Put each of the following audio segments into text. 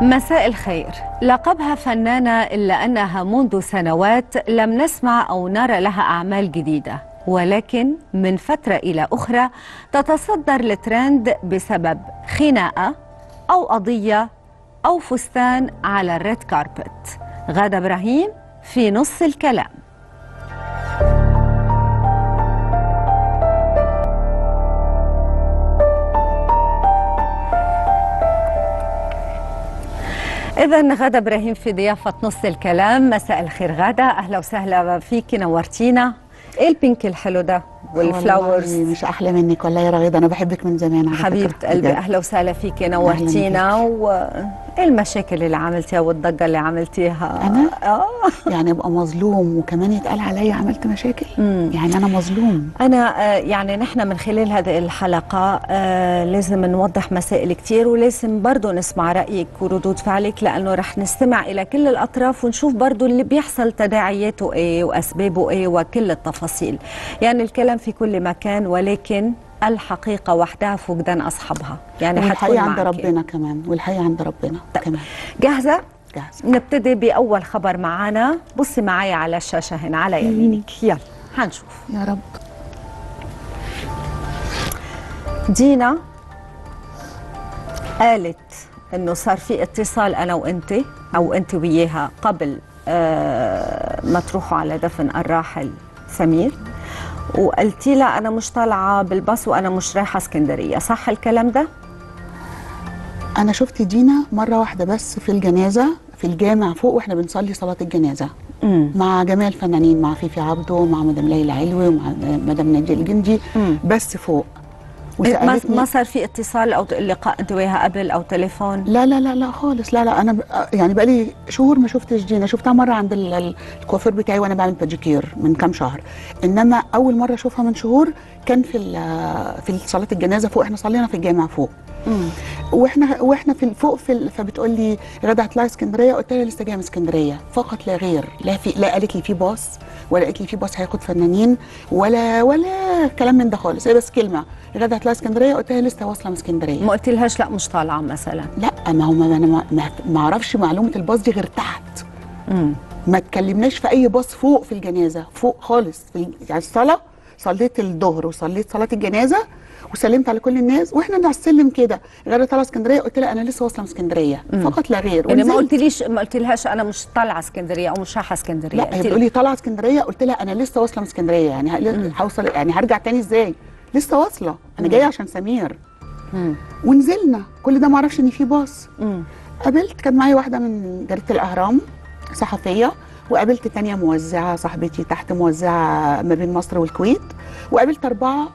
مساء الخير. لقبها فنانة إلا أنها منذ سنوات لم نسمع أو نرى لها أعمال جديدة ولكن من فترة إلى أخرى تتصدر الترند بسبب خناقة أو قضية أو فستان على الريد كاربت. غادة إبراهيم في نص الكلام. إذا غادة إبراهيم في ضيافة نص الكلام. مساء الخير غادة أهلا وسهلا فيكي نورتينا. إيه ال pink الحلو ده؟ وال flowers مش أحلى منك والله يا رغيدة أنا بحبك من زمان على فكرة، قلبي. أهلا وسهلا فيكي نورتينا وإيه المشاكل اللي عملتيها والضجة اللي عملتيها؟ أنا؟ آه. يعني أبقى مظلوم وكمان يتقال عليا عملت مشاكل؟ مم. يعني أنا مظلوم. أنا آه، يعني نحن من خلال هذه الحلقة آه، لازم نوضح مسائل كتير ولازم برضو نسمع رأيك وردود فعلك لأنه رح نستمع إلى كل الأطراف ونشوف برضو اللي بيحصل تداعياته إيه وأسبابه إيه وكل التفاصيل. يعني الكلام في كل مكان ولكن الحقيقة وحدها فقدان أصحابها. يعني حتكون والحقيقة عند. ربنا كمان. والحقيقة عند ربنا طيب. كمان. جاهزة؟ جاهزة. نبتدي بأول خبر معانا. بصي معايا على الشاشة هنا على يمينك. يلا. هنشوف. يا رب. دينا قالت إنه صار في اتصال أنا وانت أو انت وياها قبل آه ما تروحوا على دفن الراحل سمير. وقلتي لها أنا مش طالعة بالباص وأنا مش رايحة اسكندرية صح الكلام ده؟ أنا شفت دينا مرة واحدة بس في الجنازة في الجامع فوق وإحنا بنصلي صلاة الجنازة. امم مع جميع الفنانين مع فيفي عبده مع مدام ليلى علوي ومع مدام نادية الجندي مم. بس فوق. ما وسالتني ما صار في اتصال أو لقاء أنت وياها قبل أو تليفون؟ لا لا لا لا خالص. لا لا أنا يعني بقالي شهور ما شفتش دينا شفتها مرة عند ال- ال- الكوافير بتاعي وأنا بعمل pedicure من كام شهر. إنما أول مرة أشوفها من شهور كان في في صلاة الجنازة فوق. إحنا صلينا في الجامع فوق. مم. وإحنا وإحنا في فوق في فبتقول لي غادة هتطلعي اسكندرية؟ قلت لها لسه جاية من اسكندرية. فقط لا غير. لا في لا قالت لي في باص ولا قالت لي في باص هياخد فنانين ولا ولا كلام من ده خالص. هي بس كلمة. غدا هتطلعي اسكندرية؟ قلت لها لسه واصلة من اسكندرية. ما قلتلهاش لا مش طالعه مثلا. لا ما هو ما أنا ما- أعرفش معلومة الباص دي غير تحت. امم ما اتكلمناش في أي باص فوق في الجنازة. فوق خالص. في يعني الصلاة صليت الظهر وصليت صلاة الجنازة وسلمت على كل الناس وإحنا على السلم كده. غير طالعه اسكندرية قلت لها أنا لسه واصلة من اسكندرية فقط لا غير. يعني ما. قلتليش ما قلتلهاش أنا مش طالعة اسكندرية أو مش رايحة اسكندرية. لا هي لي- بتقول لي طالعة اسكندرية قلت لها أنا لسه واصلة من اسكندرية يعني هوصل يعني هرجع تاني إزاي؟ لسه واصلة. أنا جاية عشان سمير. مم. ونزلنا. كل ده ما أعرفش إن في باص. قابلت كان معايا واحدة من جريدة الأهرام صحفية وقابلت تانية موزعة صاحبتي تحت موزعة ما بين مصر والكويت وقابلت أربعة صح...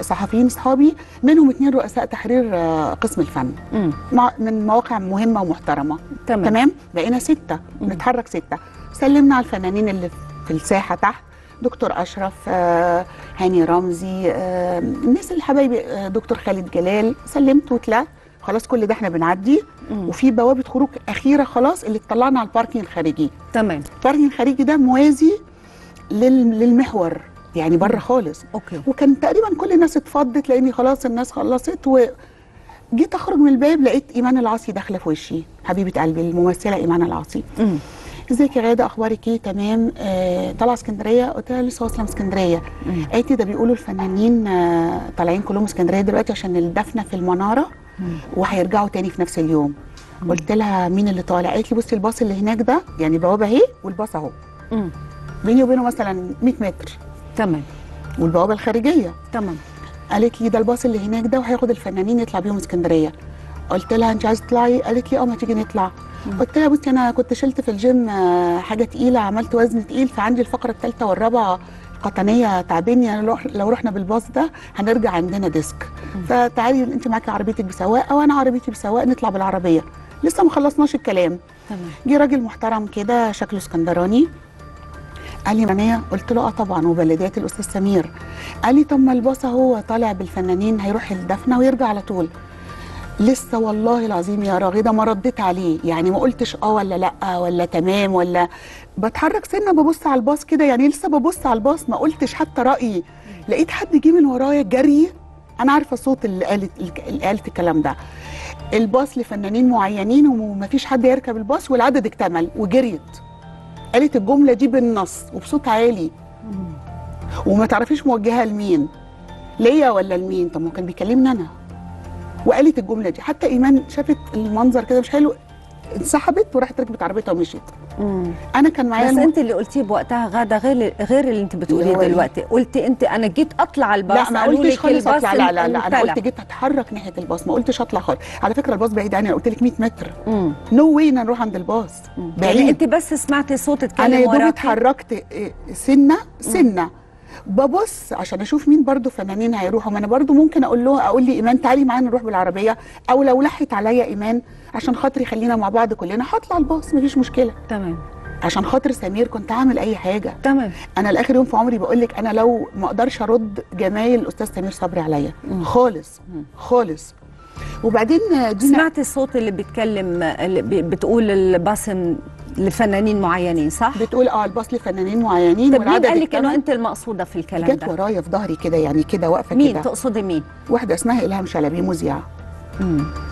صحفيين صحابي منهم اتنين رؤساء تحرير آه، قسم الفن. مم. مع... من مواقع مهمة ومحترمة. تمام. تمام؟ بقينا ستة. نتحرك ستة. سلمنا على الفنانين اللي في الساحة تحت. دكتور أشرف آه، هاني رمزي آه، الناس اللي حبايبي آه، دكتور خالد جلال. سلمت وطلعت خلاص كل ده إحنا بنعدي. وفي بوابة خروج أخيرة خلاص اللي طلعنا على ال parking الخارجي. تمام. ال parking الخارجي ده موازي لل- للمحور. يعني بره خالص. okay. وكان تقريبا كل الناس اتفضت لأني خلاص الناس خلصت وجيت أخرج من الباب لقيت إيمان العاصي داخلة في وشي. حبيبة قلبي الممثلة إيمان العاصي. مم. إزيك يا غادة؟ أخبارك إيه؟ تمام. آه طالعه اسكندرية قلت لها لسه واصله من اسكندريه قالت ده بيقولوا الفنانين آه طالعين كلهم اسكندرية دلوقتي عشان الدفنة في المنارة وهيرجعوا تاني في نفس اليوم. قلت لها مين اللي طالع؟ قالت لي بصي الباص اللي هناك ده يعني بوابه أهي والباص أهو. مم. بيني وبينه مثلا 100 متر. تمام. والبوابة الخارجية. تمام. قالت لي ده الباص اللي هناك ده وهياخد الفنانين يطلع بيهم اسكندرية. قلت لها انت عايزه تطلعي؟ قالت لي آه ما تيجي نطلع. قلت لها بصي أنا كنت شلت في الجيم آه، حاجة تقيلة عملت وزن تقيل فعندي الفقرة الثالثه والرابعة قطنية تعبني يعني لو- رحنا بالباص ده هنرجع عندنا disc. فتعالي انت معاكي عربيتك بسواق وأنا عربيتي بسواق نطلع بالعربية. لسه ما خلصناش الكلام. تمام. جه راجل محترم كده شكله اسكندراني. قال لي منين قلت له آه طبعا وبلديات الأستاذ سمير. قال لي طب ما الباص أهو طالع بالفنانين هيروح الدفنة ويرجع على طول. لسه والله العظيم يا راغده ما رديت عليه. يعني ما قلتش آه ولا لأ ولا تمام ولا بتحرك سنة ببص على الباص كده. يعني لسه ببص على الباص؟ ما قلتش حتى رأيي. لقيت حد جه من ورايا جري. أنا عارفة صوت اللي قالت اللي قالت الكلام ده. الباص لفنانين معينين ومفيش حد يركب الباص والعدد اكتمل وجريت. قالت الجملة دي بالنص وبصوت عالي. وما تعرفيش موجهها لمين؟ ليا ولا لمين؟ طب ما كان بيكلمني أنا. وقالت الجملة دي. حتى إيمان شافت المنظر كده مش حلو. انسحبت وراحت ركبت عربيتها ومشيت. أنا كان معايا بس الم- أنت اللي قلتيه بوقتها غادة غير غير اللي أنت بتقوليه؟ دلوقتي. قلتي انت أنا جيت أطلع الباص لا ما قلتش خالص الباص أطلع لا لا لا أنا. قلت جيت أتحرك ناحية الباص ما قلتش أطلع خالص. على فكرة الباص بعيد عني أنا قلت لك 100 متر. مم. no way إن نروح عند الباص. يعني بعيد. أنت بس سمعتي صوت أنا اتكلم يا دوب اتحركت إيه، سنة سنة. ببص عشان أشوف مين برضو فنانين هيروحوا. ما أنا برضو ممكن أقول له أقول لي إيمان تعالي معانا نروح بالعربية. أو لو لحت عليا إيمان عشان خاطري خلينا مع بعض كلنا هطلع الباص مفيش مشكلة. تمام. عشان خاطر سمير كنت هعمل أي حاجة. تمام. أنا لآخر يوم في عمري بقول لك أنا لو ما أقدرش أرد جمايل الاستاذ سمير صبري عليا. خالص خالص. وبعدين دينا سمعتي الصوت اللي بيتكلم اللي بتقول الباص لفنانين معينين صح؟ بتقول آه الباص لفنانين معينين طب مين قال لك إنه. أنت المقصودة في الكلام جت ده؟ ورايا في ظهري كده يعني كده واقفة مين كده تقصدي مين؟ واحدة اسمها إلهام شلبي مذيعة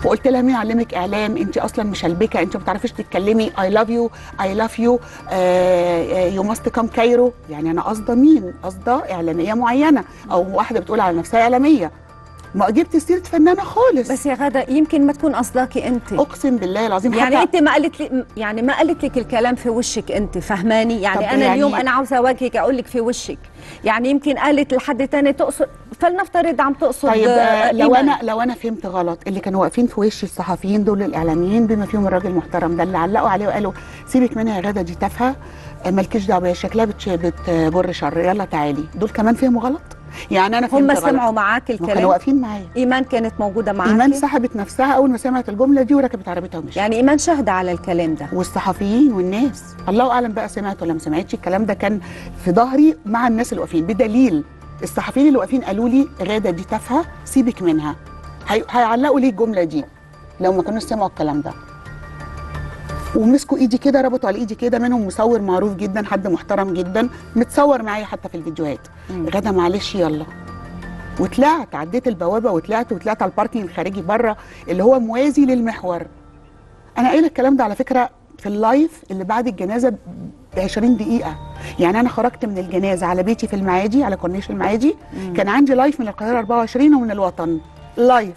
فقلت لها مين علمك إعلام انت أصلا مشلبكه انت ما بتعرفيش تتكلمي I love you I love you you must come Cairo يعني أنا قصدة مين قصدة إعلامية معينة أو واحدة بتقول على نفسها إعلامية ما جبت سيرة فنانة خالص. بس يا غادة يمكن ما تكون قصداكي أنت. أقسم بالله العظيم يعني أنت ما قالت لي يعني ما قالت لك الكلام في وشك أنت فهماني؟ يعني أنا يعني- اليوم أنا عاوزة أواجهك أقول لك في وشك. يعني يمكن قالت لحد تاني تقصد فلنفترض عم تقصد طيب آه، آه، لو. أنا لو أنا فهمت غلط اللي كانوا واقفين في وشي الصحفيين دول الإعلاميين بما فيهم الراجل المحترم ده اللي علقوا عليه وقالوا سيبك منها يا غادة دي تافهة. آه، مالكيش دعوة شكلها بتجر شر. يلا تعالي. دول كمان فهموا غلط؟ يعني أنا هم سمعوا معاك ما كانوا الكلام؟ واقفين معايا. إيمان كانت موجودة معاك؟ إيمان سحبت نفسها أول ما سمعت الجملة دي وركبت عربيتها ومشيت. يعني إيمان شاهده على الكلام ده؟ والصحفيين والناس. الله أعلم بقى سمعت ولا ما سمعتش. الكلام ده كان في ظهري مع الناس اللي واقفين. بدليل الصحفيين اللي واقفين قالوا لي غادة دي تافهة سيبك منها. هي... هيعلقوا ليه الجملة دي لو ما كانوش سمعوا الكلام ده. ومسكوا ايدي كده ربطوا على ايدي كده منهم مصور معروف جدا حد محترم جدا متصور معايا حتى في الفيديوهات. غاده معلش يلا. وطلعت عديت البوابة وطلعت وطلعت على الباركينج الخارجي بره اللي هو موازي للمحور. أنا قايلة الكلام ده على فكرة في ال live اللي بعد الجنازة ب 20 دقيقة. يعني أنا خرجت من الجنازة على بيتي في المعادي على كورنيش المعادي. كان عندي live من القاهرة 24 ومن الوطن. live.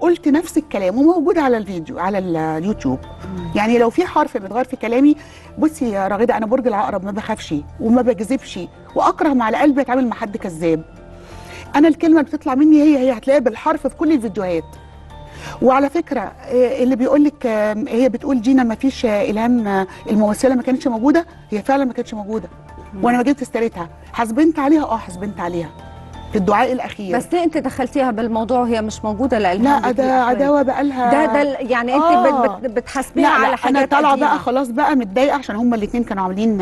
قلت نفس الكلام وموجود على الفيديو على ال- اليوتيوب. يعني لو في حرف متغير في كلامي بصي يا راغده أنا برج العقرب ما بخافش وما بكذبش وأكره مع قلبي اتعامل مع حد كذاب. أنا الكلمة اللي بتطلع مني هي هي هتلاقيها بالحرف في كل الفيديوهات. وعلى فكرة آه، اللي بيقول لك آه، هي بتقول جينا ما فيش إلهام آه، الممثله ما كانتش موجودة. هي فعلا ما كانتش موجودة. وأنا ما جبت استريتها حسبنت عليها؟ آه حسبنت عليها. في الدعاء الأخير بس ليه انت دخلتيها بالموضوع وهي مش موجودة لإلهام لا ده؟ عداوة بقالها ده ده يعني انت آه. بت- بت- بتحاسبيها على حاجات أنا طالعة. بقى خلاص بقى متضايقة عشان هما الاثنين كانوا عاملين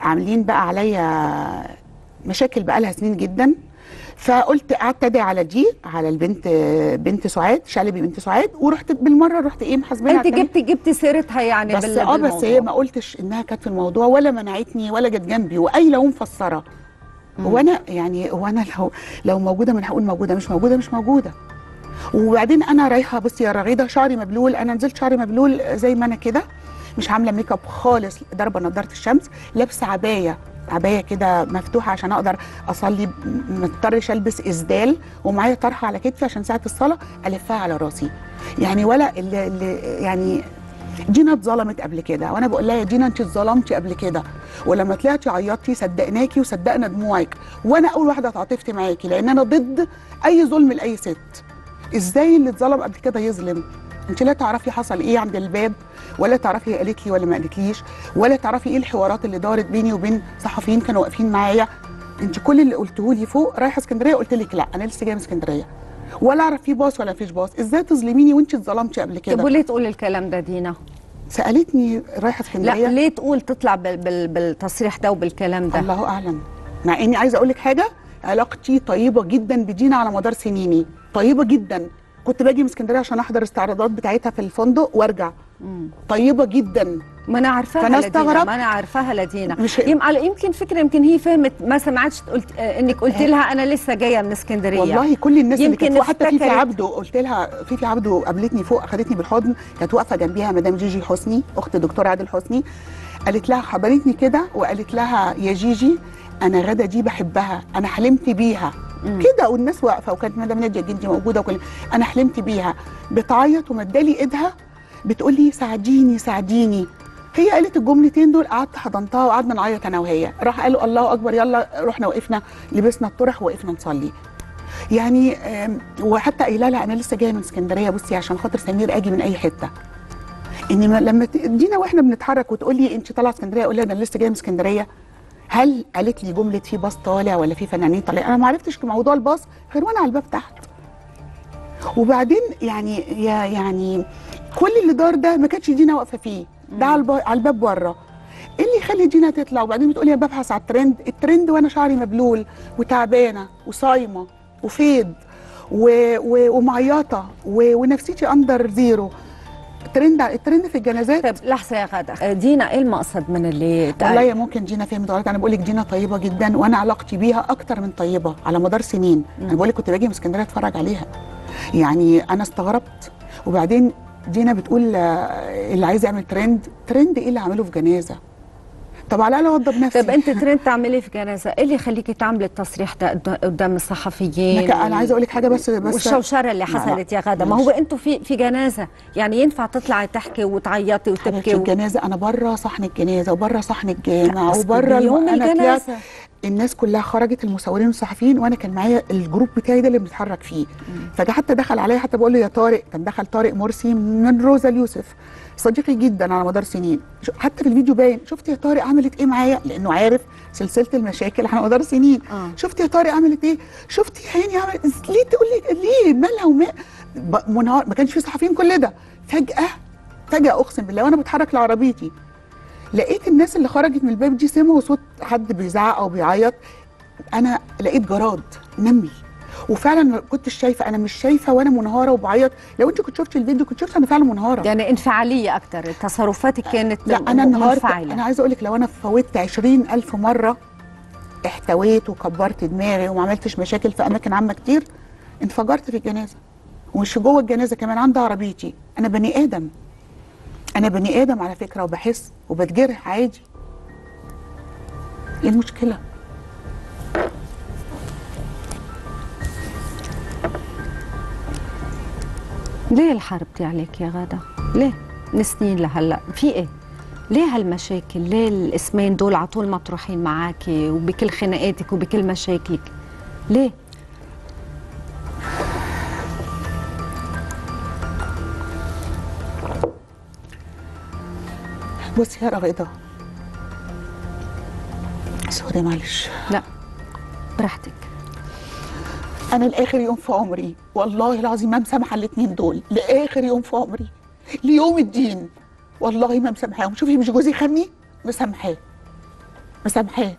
عاملين بقى عليا مشاكل بقى لها سنين جدا فقلت قعدت أدعي على دي على البنت بنت سعاد شلبي بنت سعاد ورحت بالمرة رحت إيه محاسبينها انت. جبتي جبتي سيرتها يعني بس آه بس. هي ما قلتش إنها كانت في الموضوع ولا منعتني ولا جت جنبي وقايله ومفسره هو أنا يعني هو أنا لو لو موجودة من هقول موجودة مش موجودة مش موجودة. وبعدين أنا رايحة بصي يا رغيده شعري مبلول أنا نزلت شعري مبلول زي ما أنا كده مش عاملة make up خالص ضاربة نضارة الشمس لابسة عباية عباية كده مفتوحة عشان أقدر أصلي م- ما اضطرش ألبس اسدال ومعايا طرحة على كتفي عشان ساعة الصلاة ألفها على راسي. يعني ولا اللي يعني دينا اتظلمت قبل كده. وأنا بقول لها يا دينا انت اتظلمتي قبل كده. ولما طلعتي عيطتي صدقناكي وصدقنا دموعك. وأنا اول واحدة اتعاطفت معاكي لأن أنا ضد اي ظلم لأي ست. إزاي اللي اتظلم قبل كده يظلم؟ انت لا تعرفي حصل إيه عند الباب ولا تعرفي قالت لي ولا ما قالتليش ولا تعرفي إيه الحوارات اللي دارت بيني وبين صحفيين كانوا واقفين معايا. انت كل اللي قلته لي فوق رايحة اسكندرية قلت لك لا أنا لسه جاية من اسكندرية. ولا أعرف في باص ولا فيش باص. إزاي تظلميني وانت اتظلمتي قبل طب كده وليه تقول الكلام ده دينا؟ سألتني رايحة لا اسكندريه ليه تقول تطلع بال بال بالتصريح ده وبالكلام ده؟ الله أعلم. مع إني عايزة أقول لك حاجة علاقتي طيبة جدا بدينا على مدار سنيني. طيبة جدا. كنت باجي من اسكندرية عشان أحضر استعراضات بتاعتها في الفندق وأرجع. طيبة جدا. ما أنا عارفاها لدينا استغربت. ما أنا عارفاها لدينا. مش- يمكن فكرة يمكن هي فهمت ما سمعتش قلت آه، إنك قلت لها أنا لسه جاية من اسكندرية. والله كل الناس اللي كانت حتى فيفي عبده قلت لها فيفي عبده قابلتني فوق أخذتني بالحضن كانت واقفة جنبيها مدام جيجي حسني أخت الدكتور عادل حسني. قالت لها خبرتني كده وقالت لها يا جيجي أنا غدا دي بحبها أنا حلمت بيها. كده والناس واقفة وكانت مدام ناديه الجندي موجودة وكل أنا حلمت بيها. بتعيط ومدالي إيدها بتقول لي ساعديني ساعديني. هي قالت الجملتين دول قعدت حضنتها وقعدنا نعيط أنا وهي. راح قالوا الله أكبر يلا رحنا وقفنا لبسنا الطرح ووقفنا نصلي. يعني وحتى قايلة لها أنا لسه جاية من اسكندرية بصي عشان خاطر سمير آجي من أي حتة. إن ما- لما تدينا وإحنا بنتحرك وتقول لي أنت طالعة اسكندرية أقول لها أنا لسه جاية من اسكندرية. هل قالت لي جملة في باص طالع ولا في فنانين طالعين؟ أنا ما عرفتش موضوع الباص غير وأنا على الباب تحت. وبعدين يعني يا يعني كل اللي دار ده ما كانتش دينا واقفة فيه. ده على الب- على الباب بره إيه اللي يخلي دينا تطلع وبعدين بتقولي أنا ببحث على الترند الترند وأنا شعري مبلول وتعبانة وصايمة وفيض و... و... ومعيطة و... ونفسيتي under zero الترند الترند في الجنازات؟ طيب لحظة يا غادة آه، دينا إيه المقصد من اللي اتقال؟ والله يا ممكن دينا فهمت غلط أنا بقول لك دينا طيبة جدا وأنا علاقتي بيها أكتر من طيبة على مدار سنين. أنا بقول لك كنت باجي من اسكندرية أتفرج عليها. يعني أنا استغربت وبعدين دينا بتقول آه، اللي عايز يعمل ترند ترند إيه اللي اعمله في جنازة؟ طب على الأقل أوضب نفسي. طيب أنت ترند تعملي في جنازة؟ إيه اللي يخليكي تعملي التصريح ده قد- قدام الصحفيين؟ أنا عايزه أقول لك حاجة بس بس والشوشرة اللي حصلت يا غادة ما. هو أنتوا في في جنازة. يعني ينفع تطلعي تحكي وتعيطي وتبكي و... الجنازه أنا بره صحن الجنازة وبره صحن الجامع وبره يوم أنا الجنازة. الناس كلها خرجت المصورين والصحفيين وأنا كان معايا ال group بتاعي ده اللي بنتحرك فيه. فده حتى دخل عليا حتى بقول له يا طارق كان دخل طارق مرسي من روزا اليوسف. صديقي جدا على مدار سنين. حتى في الفيديو باين شفت يا طارق عملت إيه معايا؟ لأنه عارف سلسلة المشاكل على مدار سنين. آه. شفت يا طارق عملت إيه؟ شفت يا عيني عملت ليه تقول لي ليه؟ مالها وما منهار ما كانش في صحفيين كل ده. فجاه فجأة أقسم بالله وأنا بتحرك لعربيتي. لقيت الناس اللي خرجت من الباب دي سمعوا صوت حد بيزعق أو بيعيط. أنا لقيت جراد نمل وفعلا ما كنتش شايفة أنا مش شايفة وأنا منهارة وبعيط. لو أنت كنت شفتي الفيديو كنت شفت أنا فعلا منهارة. يعني انفعالية أكتر تصرفاتك كانت لا أنا منفعلة. أنا عايزة أقول لك لو أنا فوتت 20000 مرة احتويت وكبرت دماغي وما عملتش مشاكل في أماكن عامة كتير انفجرت في الجنازة. ومش جوه الجنازة كمان عند عربيتي. أنا بني آدم. أنا بني آدم على فكرة وبحس وبتجرح عادي إيه المشكلة ليه الحرب دي عليك يا غادة؟ ليه؟ من سنين لهلا في إيه؟ ليه هالمشاكل؟ ليه الاسمين دول على طول مطروحين معاكي وبكل خناقاتك وبكل مشاكلك؟ ليه؟ بصي يا رغيده سوري معلش. لا براحتك. أنا لآخر يوم في عمري والله العظيم ما مسامحه الاثنين دول. لآخر يوم في عمري. ليوم الدين. والله ما مسامحاهم. شوفي مش جوزي خاني مسامحاه. مسامحاه.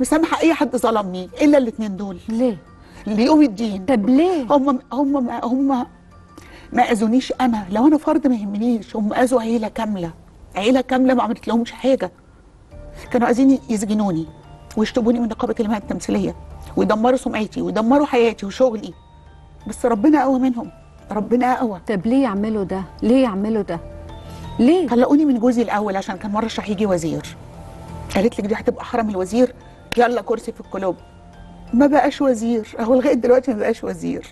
مسامحه أي حد ظلمني إلا الاثنين دول. ليه؟ ليوم الدين. طب ليه؟ هم هم هم ما أذونيش أنا. لو أنا فرد ما يهمنيش هم أذوا عيلة كاملة. عيلة كاملة ما عملت لهمش حاجة. كانوا عايزين يسجنوني ويشطبوني من نقابه المهن التمثيلية ويدمروا سمعتي ويدمروا حياتي وشغلي. بس ربنا أقوى منهم. ربنا أقوى. طب ليه يعملوا ده؟ ليه يعملوا ده؟ ليه؟ طلقوني من جوزي الأول عشان كان مرشح يجي وزير. قالت لك دي هتبقى حرم الوزير. يلا كرسي في الكلوب ما بقاش وزير. أهو لغاية دلوقتي ما بقاش وزير.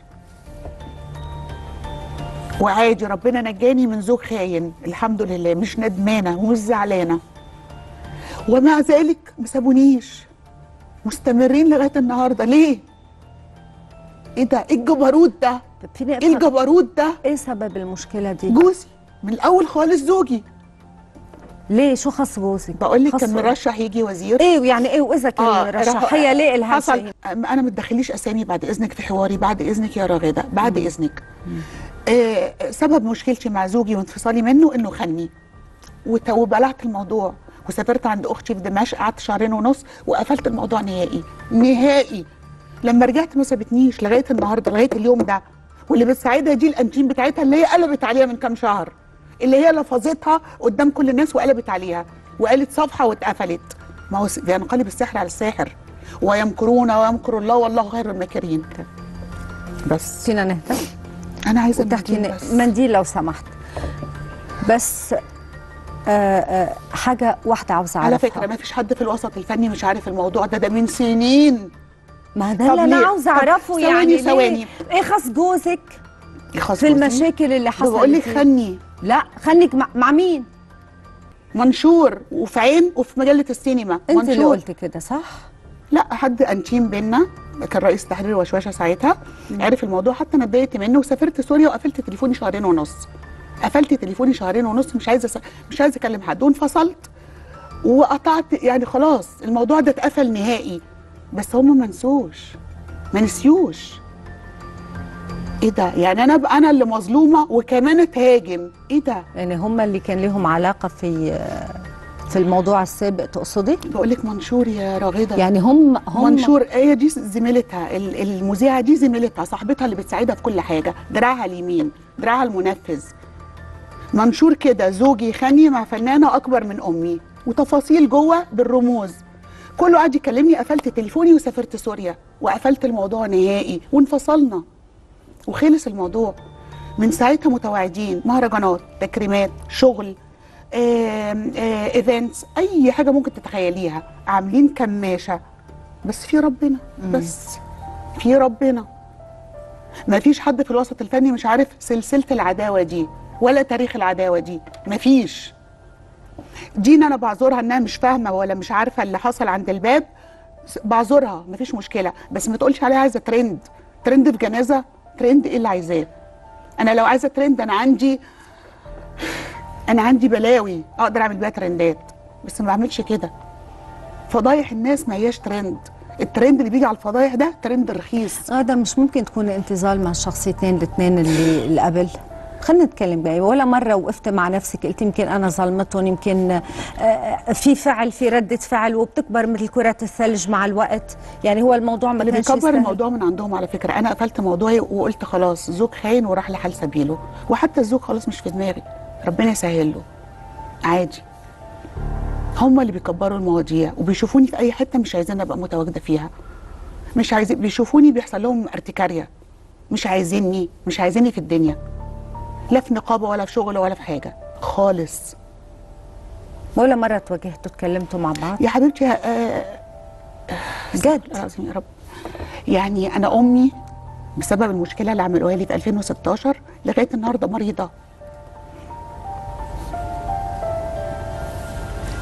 وعادي ربنا نجاني من زوج خاين الحمد لله مش ندمانة ومش زعلانة ومع ذلك ما سابونيش مستمرين لغاية النهارده ليه؟ إيه ده؟ إيه الجبروت ده؟ إيه الجبروت ده؟ إيه سبب المشكلة دي؟ جوزي من الأول خالص زوجي ليه شو خص جوزك؟ بقول لك كان؟ مرشح يجي وزير إيه يعني إيه وإذا كان آه، مرشح هي ليه الها حصل؟ أنا ما تدخليش أسامي بعد إذنك في حواري بعد إذنك يا راغدة بعد إذنك آه سبب مشكلتي مع زوجي وانفصالي منه إنه خني وبلعت الموضوع. وسافرت عند أختي في دمشق قعدت شهرين ونص وقفلت الموضوع نهائي. نهائي. لما رجعت ما سابتنيش لغاية النهارده لغاية اليوم ده. واللي بتساعدها دي الأنتيم بتاعتها اللي هي قلبت عليها من كام شهر. اللي هي لفظتها قدام كل الناس وقلبت عليها. وقالت صفحة واتقفلت. ما هو بينقلب السحر على الساحر. ويمكرون ويمكر الله والله خير الماكرين. بس. فينا نهدى أنا عايزة وتحكي منديل لو سمحت بس آه آه حاجة واحدة عاوزة على أعرفها فكرة ما فيش حد في الوسط الفني مش عارف الموضوع ده ده من سنين ما ده اللي طب أعرفه ثواني- يعني؟ ثواني. إيه خص جوزك يخص في. المشاكل اللي حصلت بقول لك؟ خني لا خليك مع, مع مين؟ منشور وفي عين وفي مجلة السينما أنت اللي منشور. قلت كده صح؟ لا حد أنتيم بينا كان رئيس تحرير وشوشه ساعتها عرف الموضوع حتى أنا اتضايقت منه وسافرت سوريا وقفلت تليفوني شهرين ونص. قفلت تليفوني شهرين ونص مش عايزة مش عايزة أكلم حد. وانفصلت وقطعت يعني خلاص الموضوع ده اتقفل نهائي. بس هم ما نسوش ما نسيوش. إيه ده؟ يعني أنا أنا اللي مظلومة وكمان أتهاجم. إيه ده؟ يعني هم اللي كان لهم علاقة في في الموضوع السابق تقصدي؟ بقول لك منشور يا راغده يعني هم هم منشور هي دي زميلتها. ال- المذيعة دي زميلتها صاحبتها اللي بتساعدها في كل حاجة. دراعها اليمين دراعها المنفذ. منشور كده زوجي خاني مع فنانة أكبر من أمي وتفاصيل جوه بالرموز. كله قعد يكلمني قفلت تليفوني وسافرت سوريا وقفلت الموضوع نهائي وانفصلنا. وخلص الموضوع. من ساعتها متواعدين مهرجانات تكريمات شغل. ايفنتس أي حاجة ممكن تتخيليها. عاملين كماشه بس في ربنا بس في ربنا. ما فيش حد في الوسط الفني مش عارف سلسلة العداوة دي ولا تاريخ العداوة دي. ما فيش. دينا أنا بعذرها إنها مش فاهمة ولا مش عارفة اللي حصل عند الباب. بعذرها مفيش مشكلة. بس ما تقولش عليها عايزة ترند ترند في جنازة ترند إيه اللي عايزاه. أنا لو عايزة ترند أنا عندي أنا عندي بلاوي أقدر أعمل بيها ترندات بس ما بعملش كده. فضايح الناس ما هياش ترند. الترند اللي بيجي على الفضايح ده ترند رخيص. هذا مش ممكن تكون انتظال مع الشخصيتين الاثنين اللي اللي قبل. خلينا نتكلم بقى. ولا مرة وقفت مع نفسك قلت يمكن أنا ظلمتهم يمكن آه، في فعل في ردة فعل وبتكبر مثل كرة الثلج مع الوقت. يعني هو الموضوع ما اللي كانش بيكبر. الموضوع من عندهم على فكرة. أنا قفلت موضوعي وقلت خلاص زوج خاين وراح لحال سبيله وحتى الزوج خلاص مش في دماغي. ربنا يسهل له. عادي. هم اللي بيكبروا المواضيع وبيشوفوني في أي حتة مش عايزين أبقى متواجدة فيها. مش عايزين بيشوفوني بيحصل لهم ارتكارية. مش عايزيني مش عايزيني في الدنيا. لا في نقابة ولا في شغل ولا في حاجة. خالص. ولا مرة تواجهتوا تكلمتوا مع بعض؟ يا حبيبتي آه بجد العظيم يا رب. يعني أنا أمي بسبب المشكلة اللي عملوها لي في 2016 لغاية النهارده مريضة.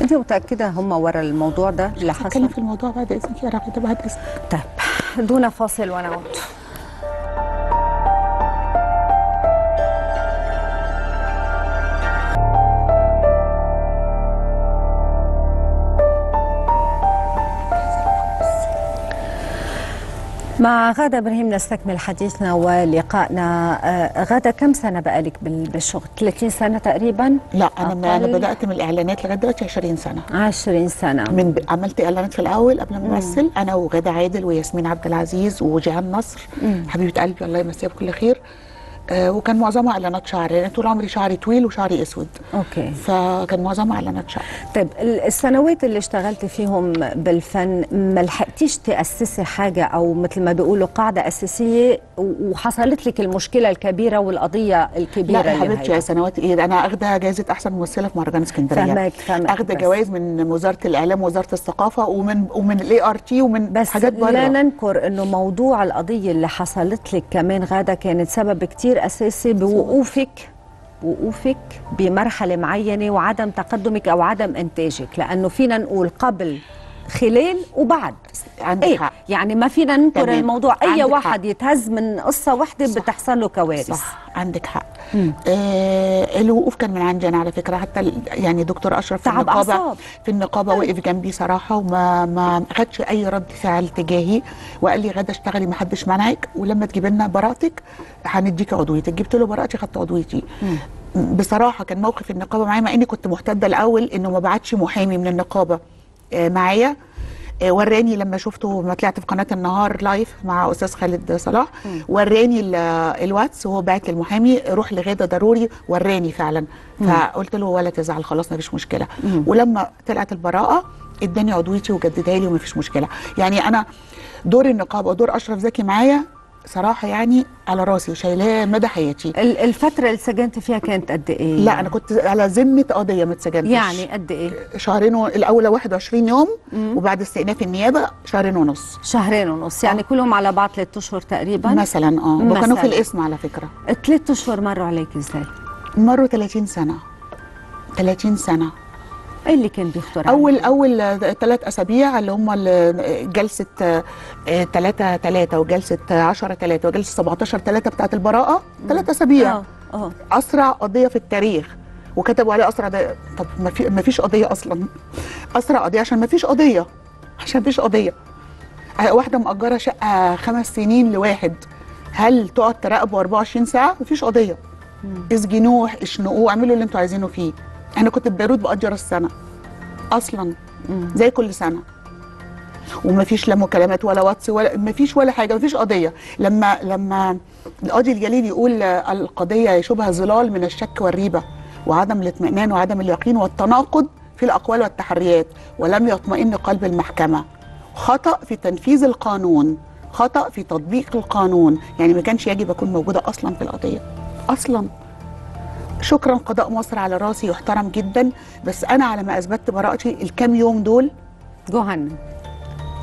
أنت متأكدة هم ورا الموضوع ده اللي هتكلم حصل؟ في الموضوع بعد إذنك يا راغده بعد إذنك. طيب دون فاصل ونعود. مع غادة إبراهيم نستكمل حديثنا ولقائنا. آه، غادة كم سنة بقالك بال- بالشغل؟ 30 سنة تقريبا؟ لا أنا أقل. بدأت من الإعلانات لغايه دلوقتي 20 سنة. 20 سنة. من ب... عملت إعلانات في الأول قبل ما أمثل. أنا وغادة عادل وياسمين عبد العزيز وجيهان نصر. حبيبة قلبي الله يمسيها بكل خير. وكان معظمها إعلانات شعر يعني طول عمري شعري طويل وشعري أسود. أوكي. فكان معظمها إعلانات شعر طيب ال- السنوات اللي اشتغلتي فيهم بالفن ما لحقتيش تأسسي حاجة أو مثل ما بيقولوا قاعدة أساسية و- وحصلت لك المشكلة الكبيرة والقضية الكبيرة لا حبيبتي. يا سنوات إيه؟ أنا واخدة جائزة أحسن ممثلة في مهرجان اسكندرية. فهماك- فهماك. واخدة. جوائز من وزارة الإعلام ووزاره الثقافة ومن ومن ال ART ومن بس حاجات بره. لا ننكر إنه موضوع القضية اللي حصلت لك كمان غادة كانت سبب كتير اساسي بوقوفك وقوفك بمرحلة معينة وعدم تقدمك أو عدم إنتاجك لأنه فينا نقول قبل خلال وبعد. عندك إيه حق. يعني ما فينا ننكر تمام. الموضوع. أي واحد حق. يتهز من قصة واحدة صح. بتحصل له كوارث. صح. عندك حق. آه الوقوف كان من عندي أنا على فكرة. حتى يعني دكتور أشرف في النقابه أعصاب. في النقابة وقف جنبي صراحة وما ما خدش أي رد فعل تجاهي. وقال لي غدا اشتغلي ما حدش منعك. ولما تجيب لنا براءتك هنديكي عضويتك. جبت له براءتي خدت عضويتي. بصراحة كان موقف النقابة معايا مع إني كنت محتده الأول إنه ما بعتش محامي من النقابة. معايا. آه، وراني لما شفته ما طلعت في قناة النهار live مع أستاذ خالد صلاح. وراني ال- الواتس وهو بعت للمحامي روح لغادة ضروري وراني فعلا. فقلت له ولا تزعل خلاص ما فيش مشكله ولما طلعت البراءة اداني عضويتي وجددها لي وما فيش مشكلة. يعني أنا دور النقابه ودور أشرف زكي معايا صراحة يعني على راسي شايلاه مدى حياتي. ال- الفترة اللي سجنت فيها كانت قد إيه؟ لا أنا كنت على ذمة قضية ما اتسجنتش. يعني قد إيه؟ شهرين و... الاولى 21 يوم وبعد استئناف النيابة شهرين ونص. شهرين ونص. يعني كلهم على بعض ثلاث أشهر تقريبا؟ مثلا آه. وكانوا. في الاسم على فكرة. ثلاث أشهر مروا عليك إزاي؟ مروا 30 سنة. 30 سنة. إيه اللي كان بيخطر اول عليك؟ أول ثلاث أسابيع اللي هم جلسة 3 3 وجلسة 10 3 وجلسة 17 3 بتاعت البراءة ثلاث أسابيع. آه آه. أسرع قضية في التاريخ. وكتبوا عليه أسرع ده. طب ما في ما فيش قضية أصلا. أسرع قضية عشان ما فيش قضية. عشان ما فيش قضية. آه، واحدة مأجرة شقة خمس سنين لواحد. هل تقعد تراقبه 24 ساعة؟ مفيش قضية. اسجنوه اشنقوه اعملوا اللي أنتوا عايزينه فيه. أنا كنت في بيروت راس السنة. أصلا. زي كل سنة. ومفيش لا مكالمات ولا واتس ولا مفيش ولا حاجة مفيش قضية. لما لما القاضي الجليل يقول القضية يشوبها ظلال من الشك والريبة وعدم الاطمئنان وعدم اليقين والتناقض في الأقوال والتحريات ولم يطمئن قلب المحكمة. خطأ في تنفيذ القانون. خطأ في تطبيق القانون. يعني ما كانش يجب أكون موجودة أصلا في القضية. أصلا. شكرا. قضاء مصر على راسي يحترم جدا. بس أنا على ما أثبتت براءتي الكام يوم دول جهنم.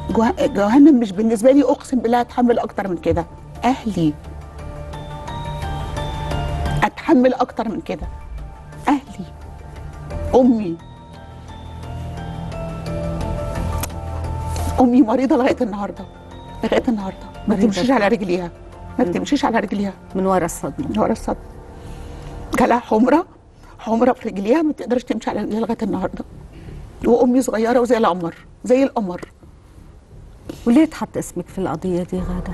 جه- جهنم مش بالنسبة لي أقسم بالله أتحمل أكتر من كده. أهلي. أتحمل أكتر من كده. أهلي. أمي. أمي مريضة لغاية النهارده. لغاية النهارده. ما. تمشيش على رجليها. ما تمشيش على رجليها. من ورا الصدمة. من ورا الصدر جالها حمرة حمرة في رجليها ما تقدرش تمشي على رجليها لغاية النهاردة. وأمي صغيرة وزي القمر زي القمر. وليه تحط اسمك في القضية دي غادة؟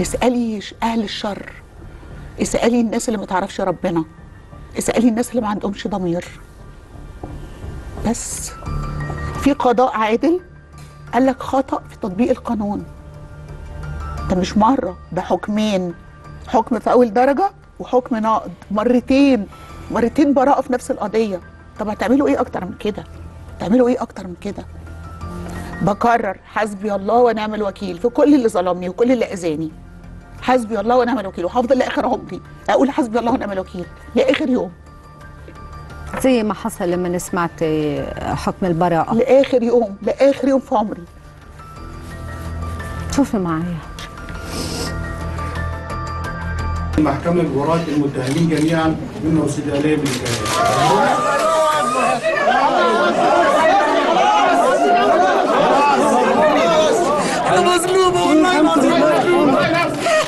اسألي ش- أهل الشر. اسألي الناس اللي ما تعرفش ربنا. اسألي الناس اللي ما عندهمش ضمير. بس في قضاء عادل قال لك خطأ في تطبيق القانون. ده مش مرة ده حكمين. حكم في أول درجة وحكم نقض مرتين مرتين براءة في نفس القضية. طب هتعملوا إيه أكتر من كده؟ تعملوا إيه أكتر من كده؟ بكرر حسبي الله ونعم الوكيل في كل اللي ظلمني وكل اللي أذاني. حسبي الله ونعم الوكيل وهفضل لآخر عمري. أقول حسبي الله ونعم الوكيل لآخر يوم. زي ما حصل لما سمعت حكم البراءة. لآخر يوم لآخر يوم في عمري. شوفي معايا. المحكمة بوراة المتهمين جميعا مما أرسل إليه مظلومه والله العظيم مظلومه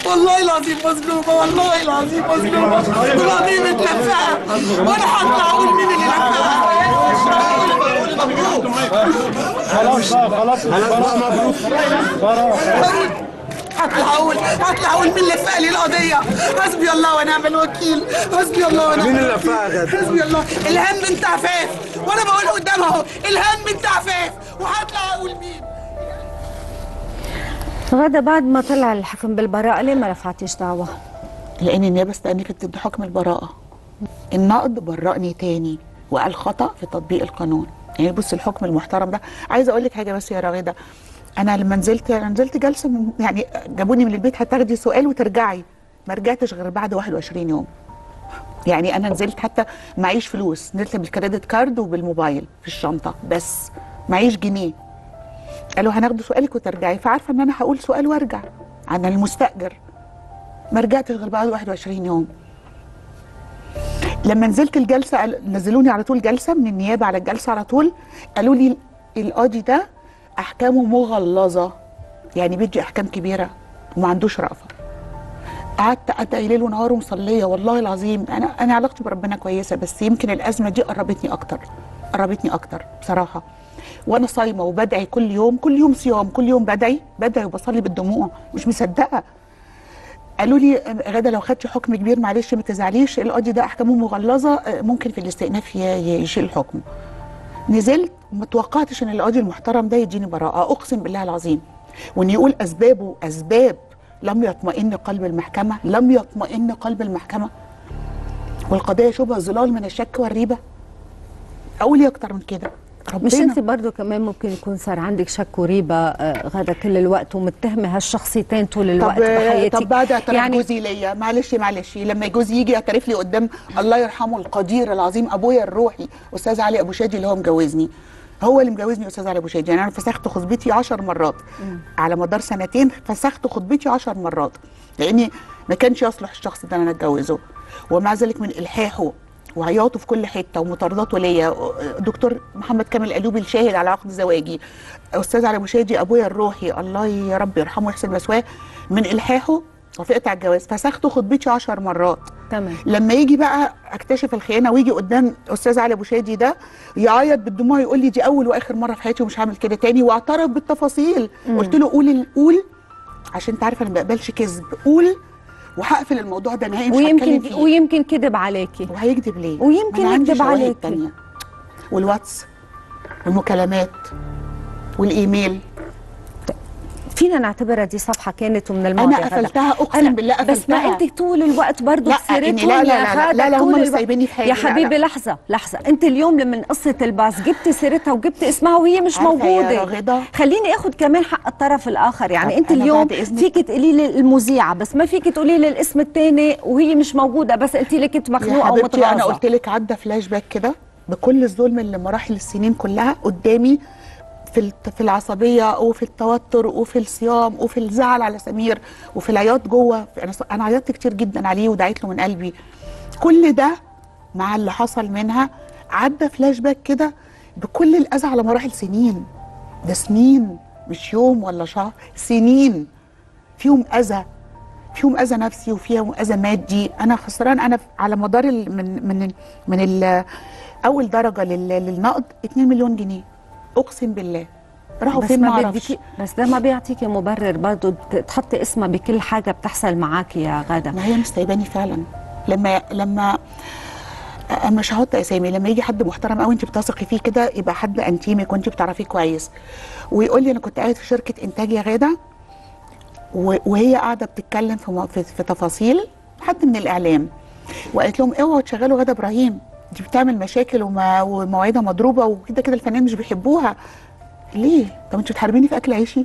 والله العظيم مظلومه والله العظيم مظلومه والعظيم متلفقه وأنا هطلع أقول مين اللي لفقها هطلع أقول هطلع أقول مين اللي لفق لي القضية. حسبي الله ونعم الوكيل. حسبي الله ونعم مين اللي لفقها حسبي الله. الهم بنت عفاف وأنا بقول قدامها اهو. الهم بنت عفاف وهطلع أقول مين. غدا بعد ما طلع الحكم بالبراءة ليه ما رفعتيش دعوة؟ لأن النيابة استأنفت ضد حكم البراءة. النقد برأني تاني وقال خطأ في تطبيق القانون. يعني بص الحكم المحترم ده عايزة أقول لك حاجة بس يا راغده أنا لما نزلت نزلت جلسة من- يعني جابوني من البيت هتاخدي سؤال وترجعي. ما رجعتش غير بعد 21 يوم. يعني أنا نزلت حتى معيش فلوس. نزلت بالكريدت كارد وبالموبايل في الشنطة بس. معيش جنيه. قالوا هناخد سؤالك وترجعي. فعارفة إن أنا هقول سؤال وأرجع عن المستأجر. ما رجعتش غير بعد 21 يوم. لما نزلت الجلسة نزلوني على طول جلسة من النيابة على الجلسة على طول. قالوا لي القاضي ده أحكامه مغلظة. يعني بيدي أحكام كبيرة وما عندوش رأفة. قعدت ادعي ليل ونهار ومصليه والله العظيم أنا أنا علاقتي بربنا كويسة بس يمكن الأزمة دي قربتني أكتر قربتني أكتر بصراحة. وأنا صايمة وبدعي كل يوم كل يوم صيام كل يوم بدعي بدعي وبصلي بالدموع مش مصدقة. قالوا لي غدا لو خدتي حكم كبير معلش ما تزعليش القاضي ده أحكامه مغلظة ممكن في الاستئناف يشيل الحكم نزلت وما توقعتش إن القاضي المحترم ده يديني براءة. أقسم بالله العظيم. وإن يقول أسبابه أسباب لم يطمئن قلب المحكمة لم يطمئن قلب المحكمة. والقضية شبه ظلال من الشك والريبة. أقول إيه أكتر من كده؟ مش ربنا. انت برضو كمان ممكن يكون صار عندك شك وريبة آه، غدا كل الوقت ومتهمه هالشخصيتين طول الوقت طب بحياتك. طب بعد اعتراف يعني جوزي ليا معلش معلش لما جوزي يجي يعترف لي قدام الله يرحمه القدير العظيم أبويا الروحي أستاذ علي أبو شادي اللي هو مجوزني. هو اللي مجوزني أستاذ علي أبو شادي يعني أنا فسخت خطبتي 10 مرات. على مدار سنتين فسخت خطبتي 10 مرات. لاني ما كانش يصلح الشخص ده إن أنا أتجوزه. ومع ذلك من إلحاحه وعياطه في كل حتة ومطارداته ليا. دكتور محمد كامل قلوبي الشاهد على عقد زواجي. أستاذ علي ابو شادي أبويا الروحي الله يا رب يرحمه ويحسن مسواه. من إلحاحه وافقت على الجواز. فسخت خطبتي 10 مرات. تمام. لما يجي بقى أكتشف الخيانة ويجي قدام أستاذ علي أبو شادي ده يعيط بالدموع يقول لي دي أول وآخر مرة في حياتي ومش هعمل كده تاني واعترف بالتفاصيل. قلت له قول قول عشان أنت عارفه أنا ما بقبلش كذب. قول وهقفل الموضوع ده نهائي مش ويمكن فيه ويمكن كذب عليكي وهيكذب ليه؟ ويمكن يكذب عليكي. والواتس والمكالمات والإيميل فينا نعتبرها دي صفحة كانت ومن الماضي أنا. قفلتها أقسم بالله بس ما قفلتها انت طول الوقت برضه لا، بسيرتهم إني لا- لا- يا لا- لا- هم مش. سايبيني في حالي، يا. حبيبي لحظة لحظة أنت اليوم من قصة الباص جبتي سيرتها وجبتي اسمها وهي مش موجودة؟ خليني آخد كمان حق الطرف الآخر يعني أنت اليوم فيك تقولي لي المذيعة بس ما فيك تقولي لي الاسم الثاني وهي مش موجودة بس قلتي لي كنت مخنوقة حبيبتي أنا ومتغاظة قلت لك عدى فلاش باك كده بكل الظلم اللي مراحل السنين كلها قدامي في في العصبية وفي التوتر وفي الصيام وفي الزعل على سمير وفي العياط جوه. أنا ص- أنا عيطت كتير جدا عليه ودعيت له من قلبي. كل ده مع اللي حصل منها عدى فلاش باك كده بكل الأذى على مراحل سنين. ده سنين مش يوم ولا شهر سنين. فيهم أذى فيهم أذى نفسي وفيهم أذى مادي. أنا خسرانة أنا على مدار من من من أول درجة لل للنقد 2 مليون جنيه. أقسم بالله. راحوا بس فين ما أعرفش. بدك بس ده ما بيعطيكي مبرر. برضه تحطي اسمها بكل حاجة بتحصل معاكي يا غادة. ما هي مش سايباني فعلا. لما لما مش هحط أسامي. لما يجي حد محترم قوي انت بتثقي فيه كده يبقى حد انتيمك وانت بتعرفيه كويس. ويقول لي أنا كنت قاعد في شركة إنتاج يا غادة وهي قاعدة بتتكلم في, في تفاصيل حد من الإعلام. وقالت لهم اوعوا تشغلوا غادة إبراهيم. دي بتعمل مشاكل وما- ومواعيدها مضروبة وكده كده الفنانين مش بيحبوها ليه؟ طب انت بتحاربيني في أكل عيشي؟